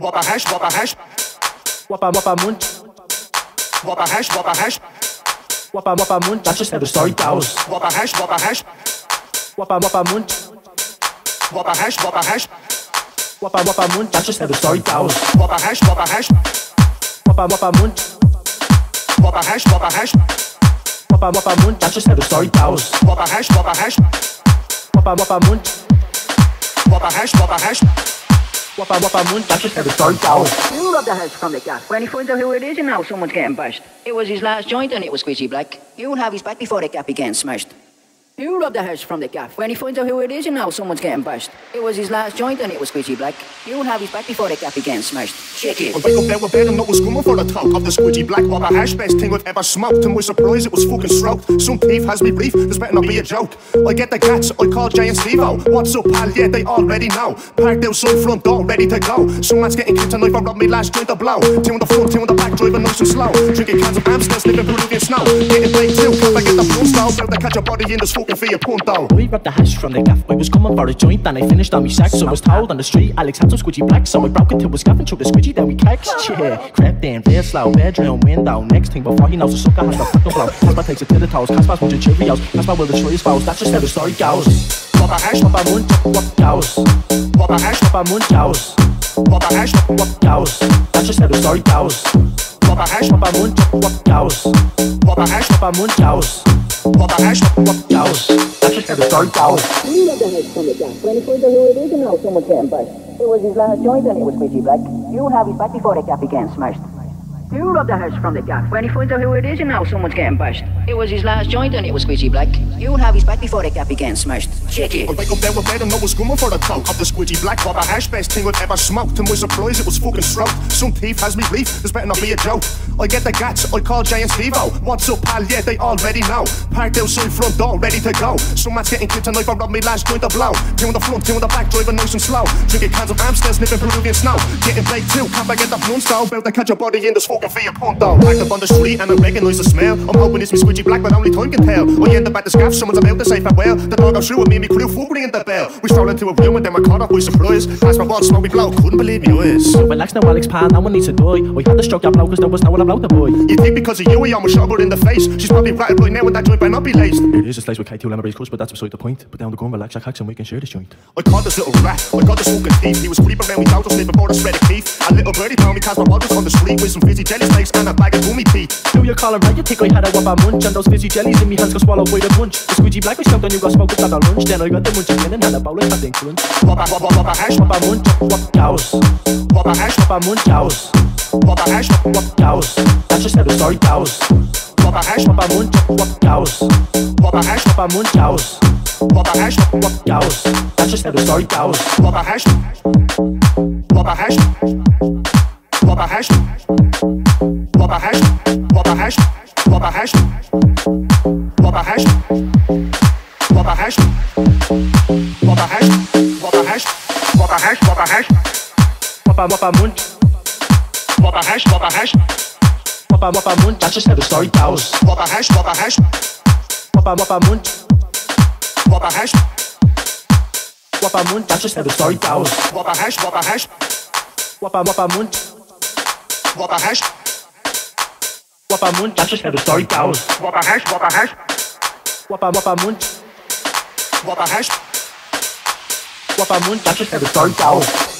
Wapa hash, wapa hash. Wapa wapa munt. Wapa hash, wapa hash. Wapa wapa munt. That's just how the story goes. Wapa hash, wapa hash. Wapa wapa munt. Wapa hash, wapa hash. Wapa wapa munt. That's just how the story goes. Wapa hash, wapa hash. Wapa wapa munt. Wapa hash, wapa hash. Wapa wapa munt. That's just how the story goes. Wapa hash, wapa hash. Wapa wapa munt. Wapa hash, wapa hash. Whopper, whopper Mund, that's just how the story goes. You robbed the house from the cat. When he finds out who it is, and now someone's getting bashed. It was his last joint, and it was squishy black. You'll have his back before the gap began smashed. You robbed the house from the gaff. When he finds out who it is, and now someone's getting bashed. It was his last joint, and it was squishy black. You'll have his back before the gap began smashed. Check it. I wake up there with bed and not was coming for the talk of the squidgy black whopper hash best thing I've ever smoked. To my surprise, it was fucking stroked. Some thief has me brief, this better not be a joke. I get the cats, I call Jay and Steve-O. What's up, pal? Yeah, they already know. Parked outside front door, ready to go. Someone's getting kicked tonight, I robbed me last joint to blow. Two on the front, two on the back, driving nice and slow. Drinking cans of Amsterdam, living Peruvian snow. Getting played too, can't I get the front style? About to catch a body in the smoking for your punto. We robbed the hash from the gaff. I was coming for a joint, and I finished on me sack. So I was told on the street, Alex had some squidgy black. So I broke into his gaff and threw the squidgy, then we catched. Yeah, crept in, real slow, bedroom window. Next thing before he knows, the sucker has the fucking blow. Casper takes it to the toes, Casper's bunch of Cheerios. Casper will destroy his foes, that's just how the story goes. Whopper hash, Whopper Mund, what goes? whopper hash, Whopper Mund goes. whopper hash, What goes? That's just how the story goes. whopper hash, Whopper Mund, what goes? whopper hash, Whopper Mund goes. Wat de ijs house. He lived on his stomach, when who it is now someone's getting bashed It was his last joint and it was pretty black. You have back before the cap. You robbed the house from the guy. when he finds out who it is and now someone's getting bashed. It was his last joint and it was squeezy black. You'll have his back before the gap began smashed. Check it. I wake up there with bed and I was coming for the talk of the squidgy black whopper hash best thing I've ever smoked. To my surprise, it was fucking stroked. Some thief has me brief, this better not be a joke. I get the gats, I call Jay and Steve-O. What's up, pal? Yeah, they already know. Parked outside front door, ready to go. Someone's getting kicked tonight for robbed me last joint to blow. Two on the front, two on the back, driving nice and slow. Drinking cans of Amsterdam, sniffing Peruvian snow. Getting played too, can't I get the blunt style? About to catch a body in this fucking Fiat Punto. Parked up on the street and I recognise the smell. I'm hoping it's me squidgy black, but only time can tell. I end up at the scaff, someone's about to say farewell. The dog goes through with me and me crew, full ringing the bell. We stroll into a room and then we're caught up with surprise. As my ball smoke, we blow, couldn't believe me eyes. Relax now, Alex Pan, no one needs to die. I had to stroke that blow cause there was no one about the boy. You think because of you, I almost shot her in the face. She's probably rattled by now with that joint better not be laced. It is a slice with K2 Lambert's cuss, but that's beside the point. Put down the gun, relax, your hacks, and we can share this joint. I caught this little rat, I got this fucking thief. He was creeping around me down, just sniffing for the spread of teeth. A little birdie found me cause my was on the street with some fizzy jelly snakes and a bag of gummy teeth. Do you call it right? You think I had a whopper munch? And those fizzy jellies in me hands got swallowed by the punch. Discuti black with something you got smoke without longe lunch Then I got the nada again and had a bowl of nothing crunch Wapa wapa wapa ash wapa munch wapa cows Wapa ash wapa munch hash Wapa ash wapa story cows Wapa hash wapa munch wapa cows Wapa ash wapa munch cows hash ash wapa cows That's just another story cows Wapa hash Wapa hash Wapa hash Wapa hash Wapa hash Baba hash. Baba hash. Baba hash. Baba hash. Baba hash. Baba hash. Baba Baba Mund. Baba hash. Baba hash. Baba Baba Mund. That's just how story goes. Baba hash. Baba hash. Baba Baba Mund. Baba hash. Wapa Mund, that's just how story goes. Wapa hash, wapa hash. Wapa wapa Mund. Wapa hash. Wapa Mund, that's just how the story goes. Wapa hash, wapa hash. Wapa Wapa muito. Wapa resto. Wapa muito, acho que é do.